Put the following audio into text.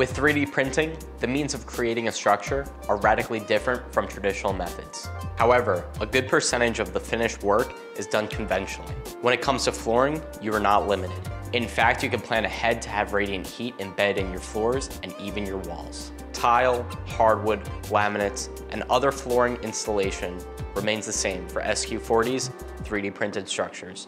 With 3D printing, the means of creating a structure are radically different from traditional methods. However, a good percentage of the finished work is done conventionally. When it comes to flooring, you are not limited. In fact, you can plan ahead to have radiant heat embedded in your floors and even your walls. Tile, hardwood, laminates, and other flooring installation remains the same for SQ4D's 3D printed structures.